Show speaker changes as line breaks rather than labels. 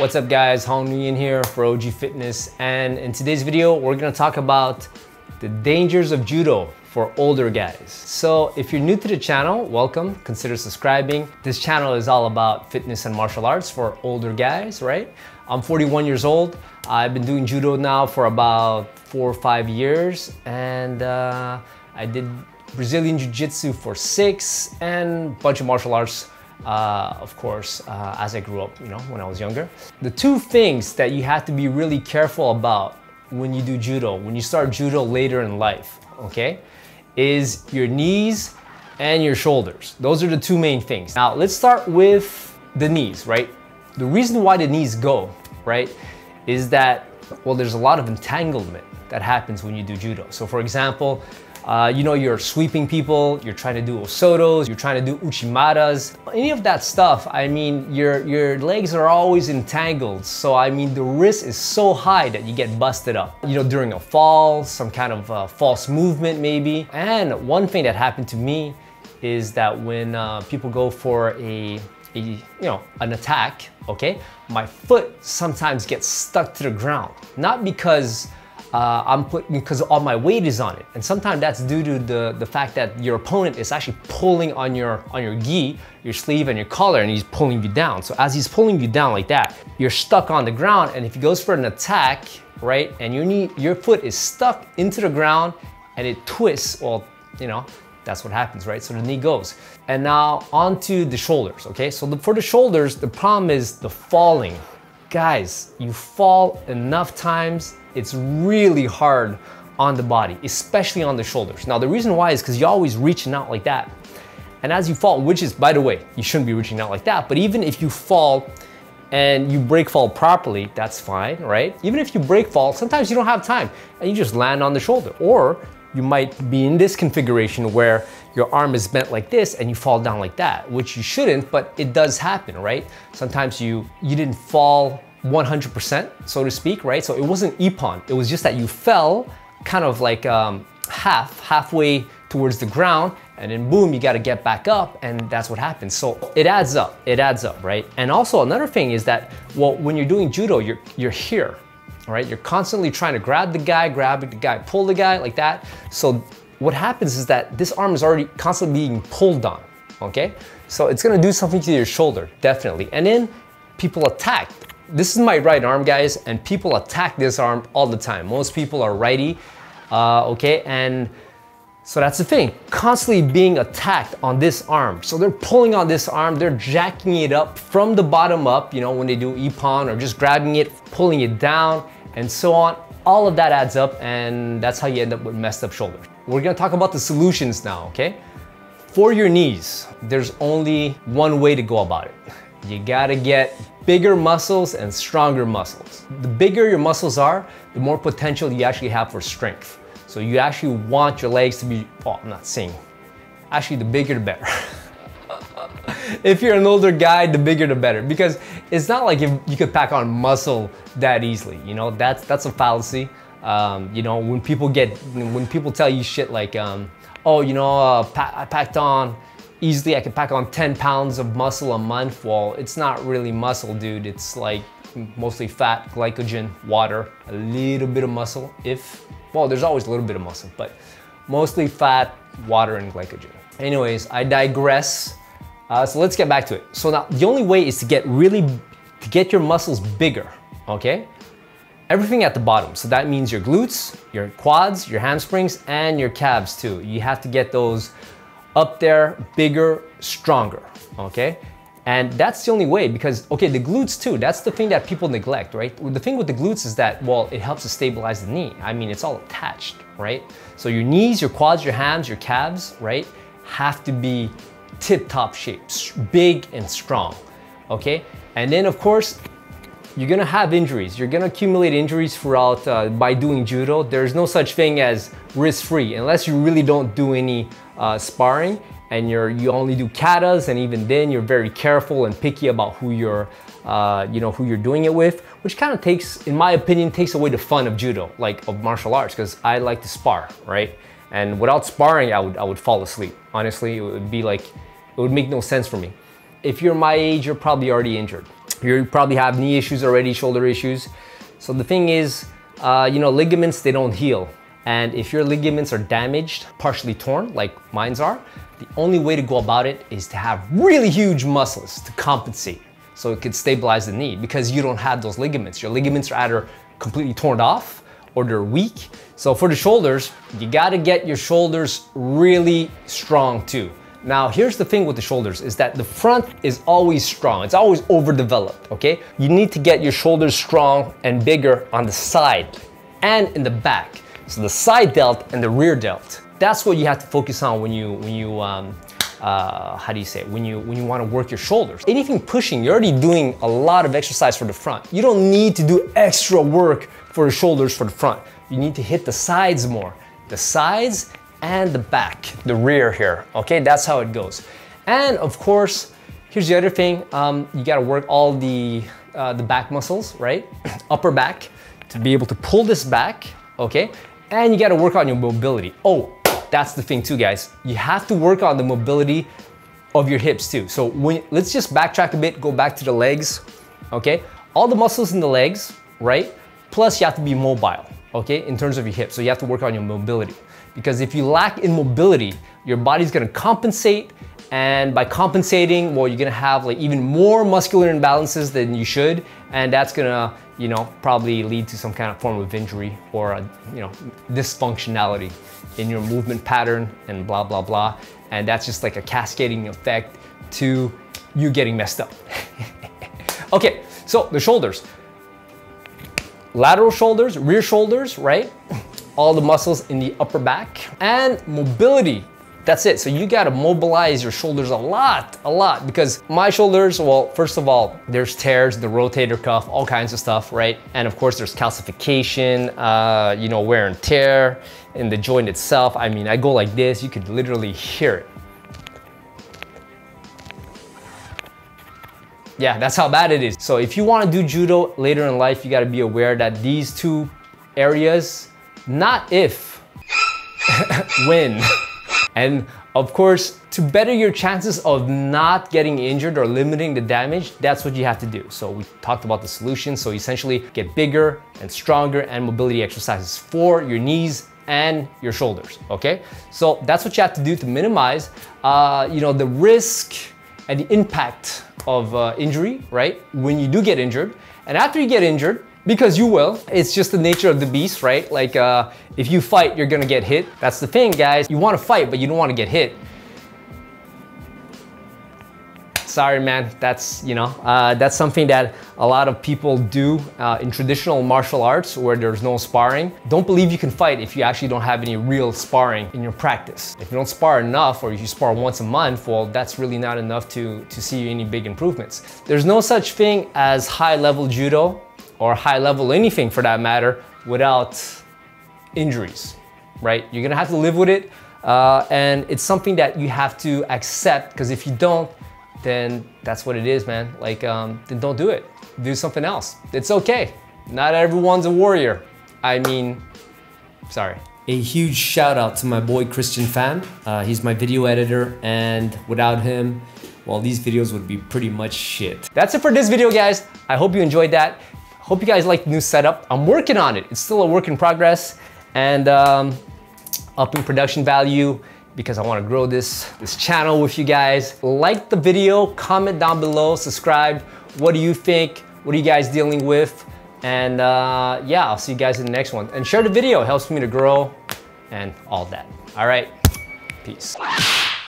What's up guys, Hong Nguyen here for OG Fitness and in today's video we're gonna talk about the dangers of judo for older guys. So if you're new to the channel, welcome, consider subscribing. This channel is all about fitness and martial arts for older guys, right? I'm 41 years old. I've been doing judo now for about four or five years and uh, I did Brazilian Jiu-Jitsu for six and a bunch of martial arts uh, of course, uh, as I grew up, you know, when I was younger. The two things that you have to be really careful about when you do judo, when you start judo later in life, okay, is your knees and your shoulders. Those are the two main things. Now, let's start with the knees, right? The reason why the knees go, right, is that, well, there's a lot of entanglement that happens when you do judo. So for example, uh, you know, you're sweeping people, you're trying to do osotos, you're trying to do uchimatas, any of that stuff, I mean, your, your legs are always entangled. So, I mean, the risk is so high that you get busted up. You know, during a fall, some kind of uh, false movement maybe. And one thing that happened to me is that when uh, people go for a, a, you know, an attack, okay, my foot sometimes gets stuck to the ground. Not because uh, I'm putting because all my weight is on it. And sometimes that's due to the, the fact that your opponent is actually pulling on your, on your gi, your sleeve and your collar and he's pulling you down. So as he's pulling you down like that, you're stuck on the ground and if he goes for an attack, right, and your knee, your foot is stuck into the ground and it twists, well, you know, that's what happens, right? So the knee goes. And now onto the shoulders, okay? So the, for the shoulders, the problem is the falling. Guys, you fall enough times it's really hard on the body, especially on the shoulders. Now, the reason why is because you're always reaching out like that. And as you fall, which is, by the way, you shouldn't be reaching out like that, but even if you fall and you break fall properly, that's fine, right? Even if you break fall, sometimes you don't have time and you just land on the shoulder. Or you might be in this configuration where your arm is bent like this and you fall down like that, which you shouldn't, but it does happen, right? Sometimes you, you didn't fall 100%, so to speak, right? So it wasn't ippon. It was just that you fell kind of like um, half, halfway towards the ground, and then boom, you gotta get back up, and that's what happens. So it adds up, it adds up, right? And also another thing is that, well, when you're doing judo, you're, you're here, right? You're constantly trying to grab the guy, grab the guy, pull the guy like that. So what happens is that this arm is already constantly being pulled on, okay? So it's gonna do something to your shoulder, definitely. And then people attack this is my right arm, guys, and people attack this arm all the time. Most people are righty, uh, okay? And so that's the thing, constantly being attacked on this arm. So they're pulling on this arm, they're jacking it up from the bottom up, you know, when they do ippon or just grabbing it, pulling it down, and so on. All of that adds up, and that's how you end up with messed up shoulders. We're gonna talk about the solutions now, okay? For your knees, there's only one way to go about it. You gotta get bigger muscles and stronger muscles. The bigger your muscles are, the more potential you actually have for strength. So you actually want your legs to be, oh, I'm not saying, actually the bigger the better. if you're an older guy, the bigger the better. Because it's not like if you could pack on muscle that easily, you know, that's, that's a fallacy. Um, you know, when people get, when people tell you shit like, um, oh, you know, uh, pa I packed on easily I could pack on 10 pounds of muscle a month. Well, it's not really muscle, dude. It's like mostly fat, glycogen, water, a little bit of muscle if, well, there's always a little bit of muscle, but mostly fat, water, and glycogen. Anyways, I digress. Uh, so let's get back to it. So now the only way is to get really, to get your muscles bigger, okay? Everything at the bottom. So that means your glutes, your quads, your hamstrings, and your calves too. You have to get those up there, bigger, stronger, okay? And that's the only way because, okay, the glutes too, that's the thing that people neglect, right? The thing with the glutes is that, well, it helps to stabilize the knee. I mean, it's all attached, right? So your knees, your quads, your hams, your calves, right, have to be tip-top shapes, big and strong, okay? And then of course, you're gonna have injuries. You're gonna accumulate injuries throughout uh, by doing judo. There's no such thing as risk-free unless you really don't do any uh, sparring and you're you only do katas and even then you're very careful and picky about who you're uh, you know who you're doing it with which kind of takes in my opinion takes away the fun of judo like of martial arts because I like to spar right and without sparring I would I would fall asleep honestly it would be like it would make no sense for me if you're my age you're probably already injured You probably have knee issues already, shoulder issues. So the thing is, uh, you know, ligaments, they don't heal. And if your ligaments are damaged, partially torn, like mine's are, the only way to go about it is to have really huge muscles to compensate so it could stabilize the knee because you don't have those ligaments. Your ligaments are either completely torn off or they're weak. So for the shoulders, you gotta get your shoulders really strong too. Now, here's the thing with the shoulders is that the front is always strong. It's always overdeveloped, okay? You need to get your shoulders strong and bigger on the side and in the back. So the side delt and the rear delt. That's what you have to focus on when you, when you um, uh, how do you say it? When you, when you wanna work your shoulders. Anything pushing, you're already doing a lot of exercise for the front. You don't need to do extra work for the shoulders for the front. You need to hit the sides more. The sides and the back, the rear here, okay? That's how it goes. And of course, here's the other thing, um, you gotta work all the, uh, the back muscles, right? Upper back, to be able to pull this back, okay? And you gotta work on your mobility. Oh, that's the thing too, guys. You have to work on the mobility of your hips too. So when, let's just backtrack a bit, go back to the legs, okay? All the muscles in the legs, right? Plus you have to be mobile, okay? In terms of your hips, so you have to work on your mobility. Because if you lack in mobility, your body's gonna compensate and by compensating, well, you're gonna have like even more muscular imbalances than you should. And that's gonna, you know, probably lead to some kind of form of injury or, a, you know, dysfunctionality in your movement pattern and blah, blah, blah. And that's just like a cascading effect to you getting messed up. okay, so the shoulders. Lateral shoulders, rear shoulders, right? All the muscles in the upper back and mobility. That's it. So you gotta mobilize your shoulders a lot, a lot, because my shoulders, well, first of all, there's tears, the rotator cuff, all kinds of stuff, right? And of course, there's calcification, uh, you know, wear and tear in the joint itself. I mean, I go like this, you could literally hear it. Yeah, that's how bad it is. So if you wanna do judo later in life, you gotta be aware that these two areas, not if, when. And of course, to better your chances of not getting injured or limiting the damage, that's what you have to do. So we talked about the solution. So essentially get bigger and stronger and mobility exercises for your knees and your shoulders, okay? So that's what you have to do to minimize, uh, you know, the risk and the impact of uh, injury, right? When you do get injured. And after you get injured, because you will. It's just the nature of the beast, right? Like uh, if you fight, you're gonna get hit. That's the thing, guys. You wanna fight, but you don't wanna get hit. Sorry, man, that's, you know, uh, that's something that a lot of people do uh, in traditional martial arts where there's no sparring. Don't believe you can fight if you actually don't have any real sparring in your practice. If you don't spar enough or if you spar once a month, well, that's really not enough to, to see any big improvements. There's no such thing as high level judo or high level anything for that matter without injuries, right? You're gonna have to live with it. Uh, and it's something that you have to accept because if you don't, then that's what it is, man. Like, um, then don't do it. Do something else. It's okay. Not everyone's a warrior. I mean, sorry. A huge shout out to my boy Christian Fan. Uh, he's my video editor, and without him, well, these videos would be pretty much shit. That's it for this video, guys. I hope you enjoyed that. Hope you guys like the new setup. I'm working on it. It's still a work in progress and um, upping production value because I wanna grow this, this channel with you guys. Like the video, comment down below, subscribe. What do you think? What are you guys dealing with? And uh, yeah, I'll see you guys in the next one. And share the video, helps me to grow and all that. All right, peace.